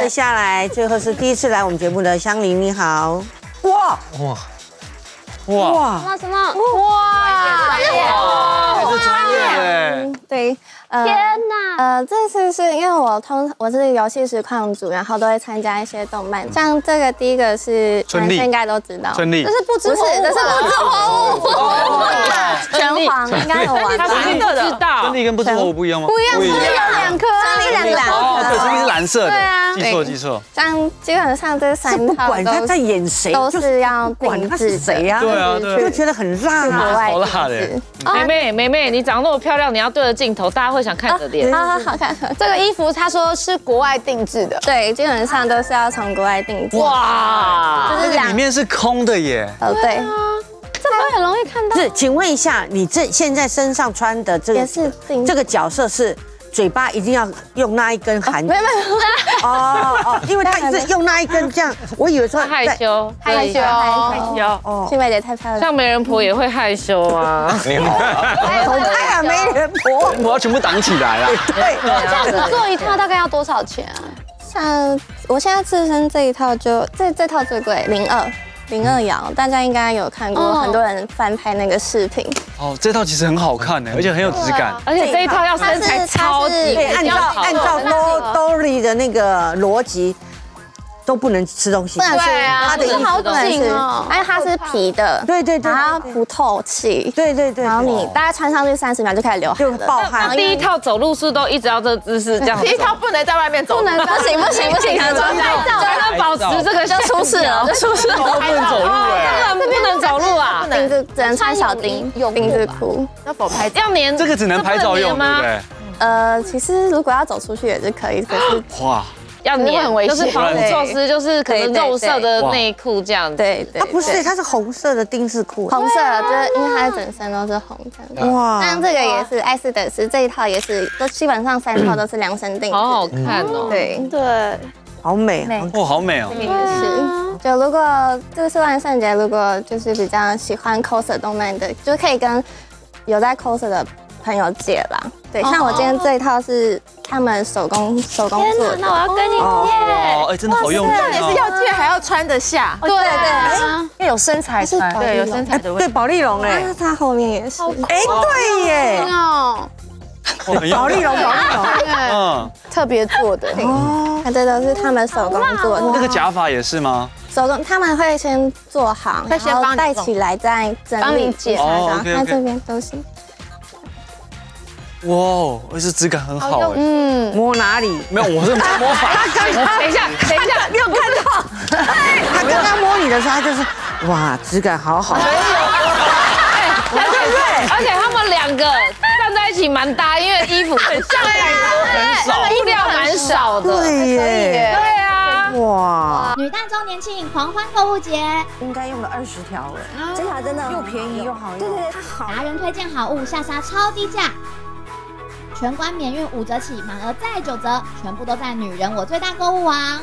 接下来最后是第一次来我们节目的香菱，你好。哇哇哇！哇，什么什么？哇！还是专业的，对，呃天哪！呃，这次是因为我通我是游戏实况组，然后都会参加一些动漫，像这个第一个是春丽男生应该都知道，春丽这是不知不是，这是 不知火舞，拳皇应该有玩吧？他一定知道真。理跟不知火舞不一样吗？不一样，不一样，两颗，这两两哦，对，真理是蓝色的，对啊记错记错。像基本上这三套管他在都是演谁，都就是要管他是谁呀，对啊对啊就觉得很辣啊。外好辣的妹妹妹妹，你长得那么漂亮，你要对着镜头，大家会想看你的脸。好好好看，这个衣服他说是国外定制的，对，基本上都是要从国外定制。哇！就是里面是空的耶，哦对，这不很容易看到。是，请问一下，你这现在身上穿的这个也是这个角色是嘴巴一定要用那一根含没有没有哦哦，因为他一直用那一根这样，我以为说害羞，害羞害羞，哦，新梅姐太漂亮。像媒人婆也会害羞啊。你好啊，走开啊，没人婆。我要全部挡起来了。对，这样子做一套大概要多少钱啊？像我现在自身这一套就这这套最贵零二零二摇，大家应该有看过，哦。很多人翻拍那个视频。哦，这套其实很好看呢，而且很有质感。而且这一套要身材超级对，按照按照那个 Do Dory 的那个逻辑，都不能吃东西不。能吃，对啊它的这好不能吃紧哦，而且它是皮的，对对对然后不透气，对对对，然后你大概穿上去三十秒就开始流汗就了。爆汗。第一套走路是都一直要这个姿势这样，第一套不能在外面走，不能不行不行不行，才能保持这个就出事了，就出事了。不能走路哎，不能走路啊！不能只能穿小钉泳钉子裤。要否拍？要粘这个只能拍照用，对不对？呃，其实如果要走出去也是可以，可是 哇，要可是会很危，险就是防护措施，就是可能对对肉色的内裤这样子。对对，它不是，它是红色的丁字裤。红色的，就是因为它整身都是红的。哇像这个也是艾斯等斯这一套也是，都基本上三套都是量身定制。好好看哦。对，对，好美！哦，好美哦。也是。就如果这次万圣节，如果就是比较喜欢 coser 动漫的，就可以跟有在 coser 的朋友借啦。对，像我今天这一套是他们手工手工做的。那我要跟你借。哦，哎，真的好用心重点是哦。要借还要穿得下，对对对，要有身材穿，是对，有身材的问对，题。宝丽龙哎，那它后面也是。哎，对耶，哦，宝丽龙，宝丽龙。嗯，特别做的，哦，它这都是他们手工做的。那个假发也是吗？手工他们会先做好，会先然后帮戴起来再整理帮你剪然哦后，OK，OK 它这边都是。哇哦，而且质感很好哎。嗯，摸哪里？没有，我是摸 法。等一下，等一下，你有看到？他刚刚摸你的时候，他就是哇，质感好好。而且他们两个站在一起蛮搭，因为衣服很像。很少布料蛮少的。对耶，对啊，哇，女大周年庆狂欢购物节，应该用了二十条了，这条真的又便宜又好用。对对对，它好。达人推荐好物，下杀超低价，全馆免运五折起，满额再九折，全部都在女人我最大购物网。